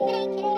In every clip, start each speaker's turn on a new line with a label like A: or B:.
A: Always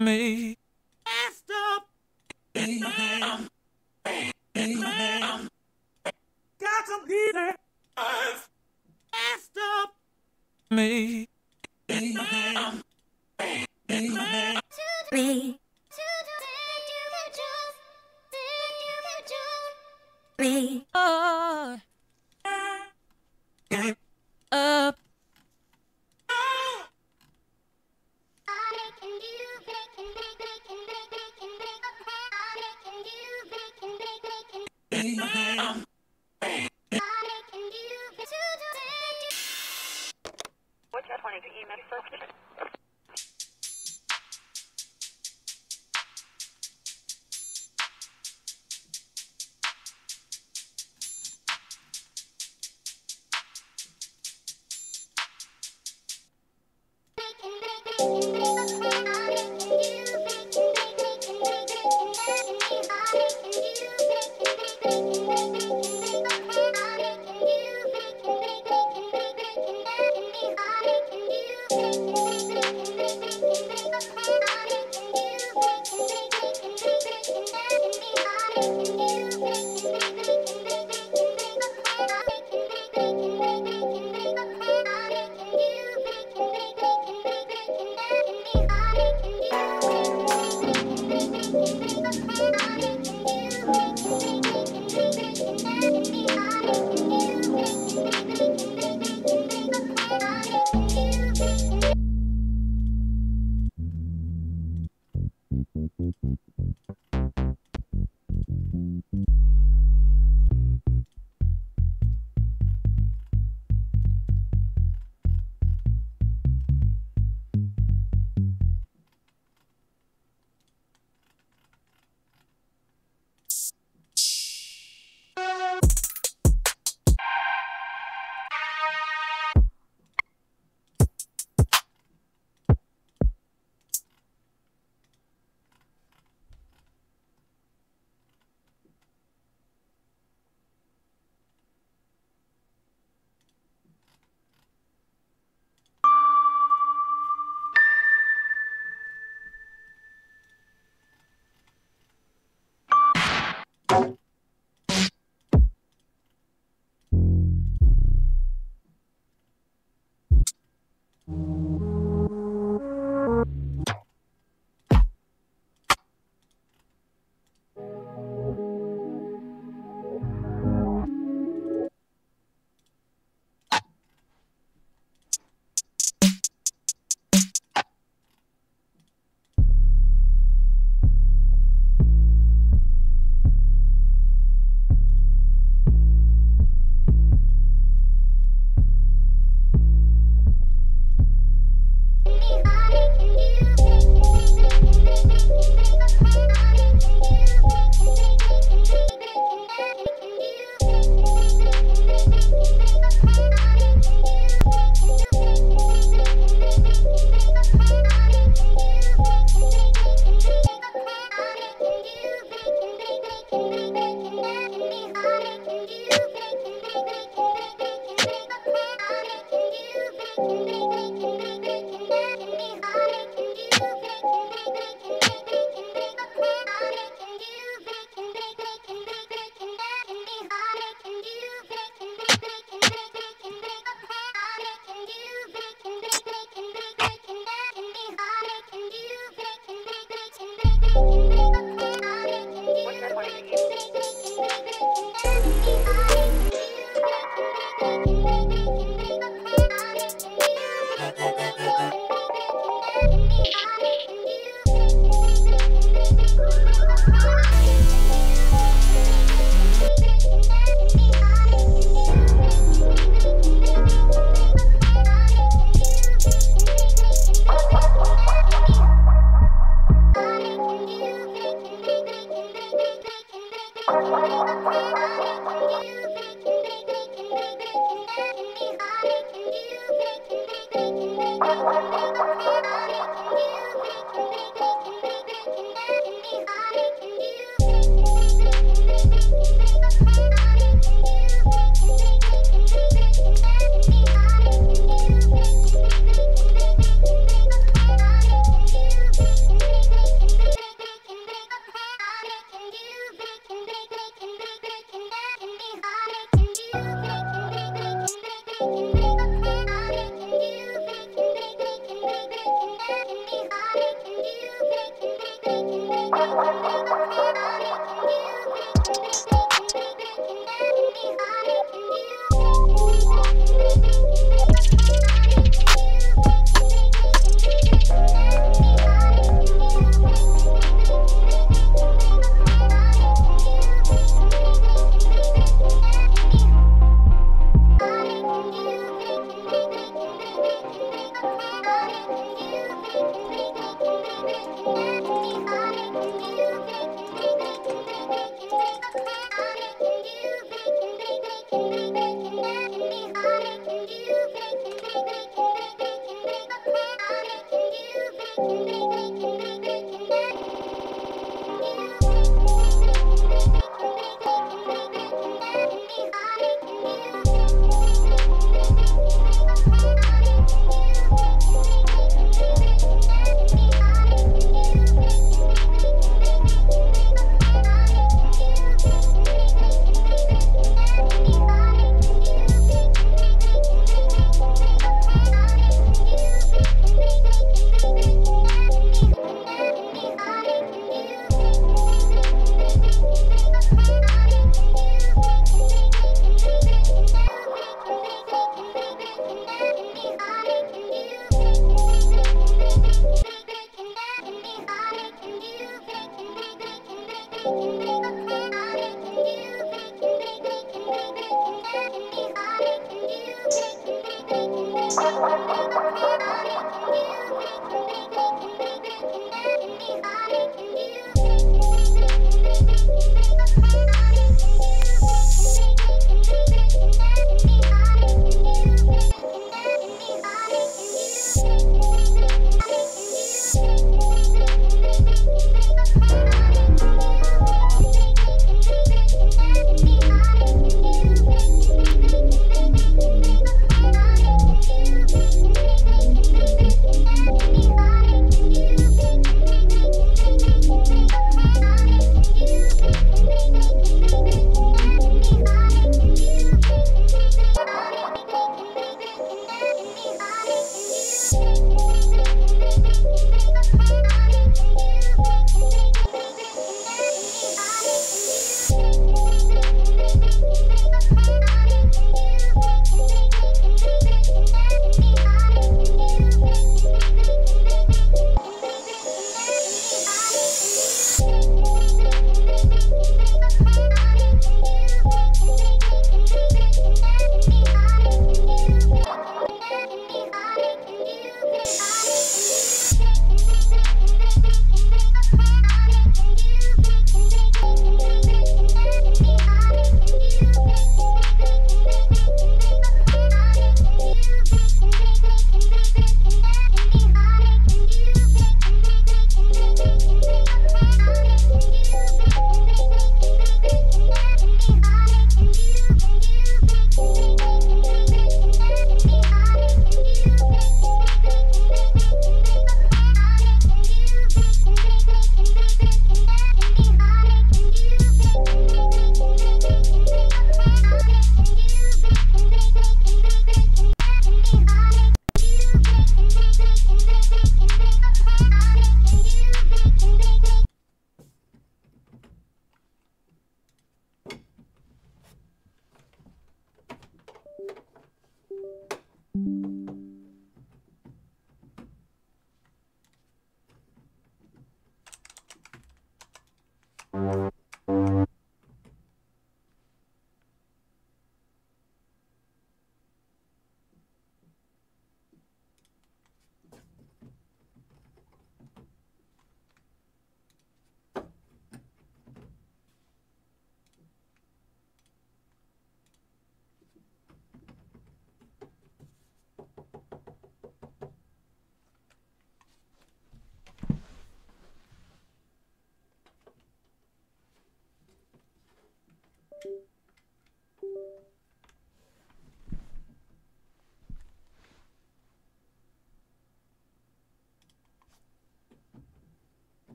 B: me,
A: I'm.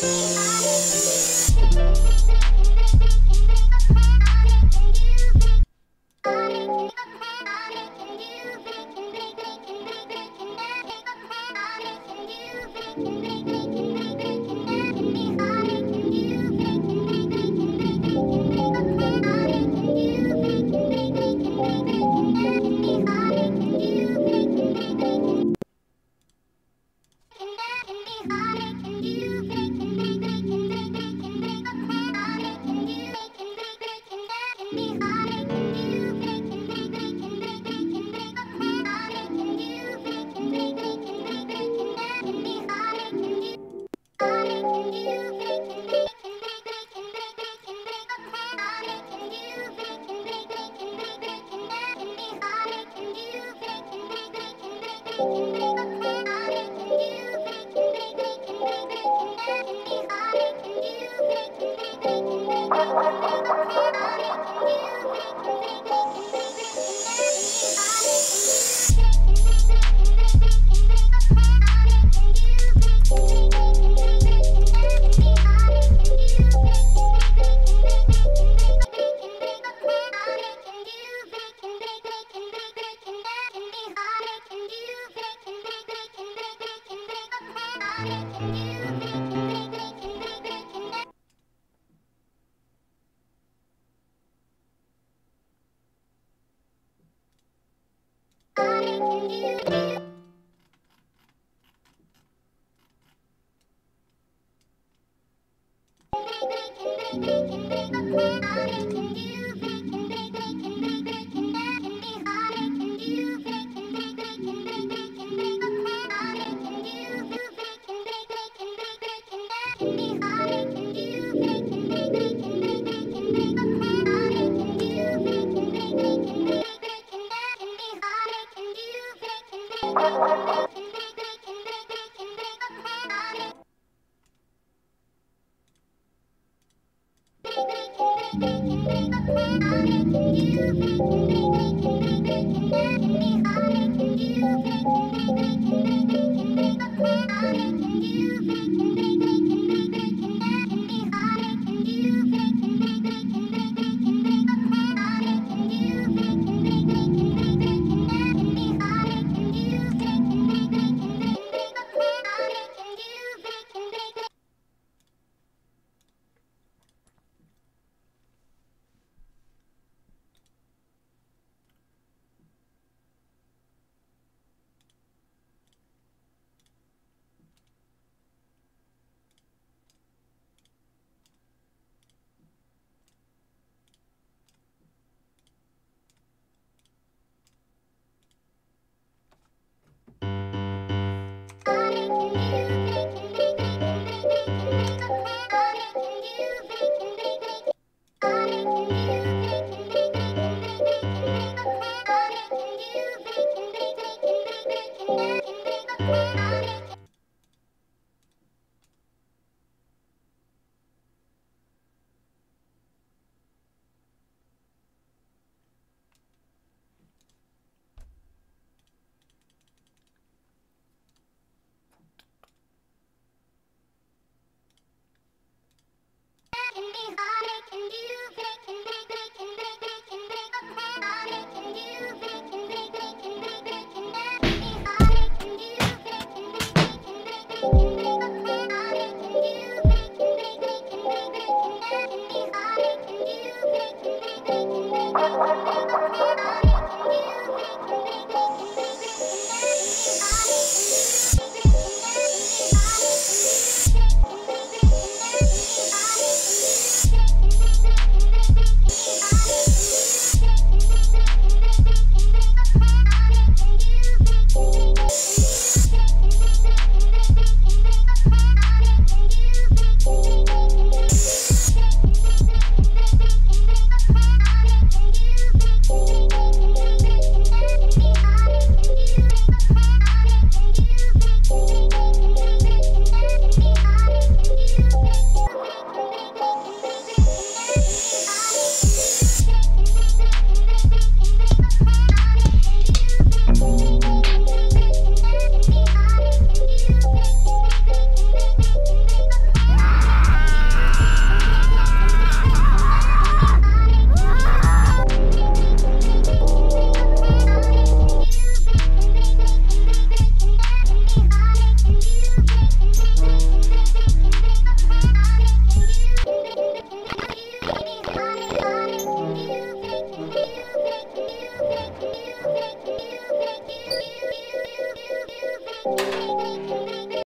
A: Thank you. Oh,